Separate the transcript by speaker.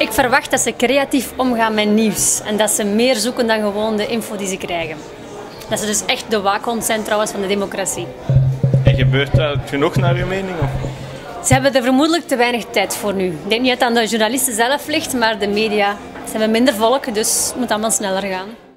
Speaker 1: Ik verwacht dat ze creatief omgaan met nieuws en dat ze meer zoeken dan gewoon de info die ze krijgen. Dat ze dus echt de waakhond zijn trouwens van de democratie.
Speaker 2: En gebeurt dat genoeg naar uw mening? Of?
Speaker 1: Ze hebben er vermoedelijk te weinig tijd voor nu. Ik denk niet dat het aan de journalisten zelf ligt, maar de media. Ze hebben minder volk, dus het moet allemaal sneller gaan.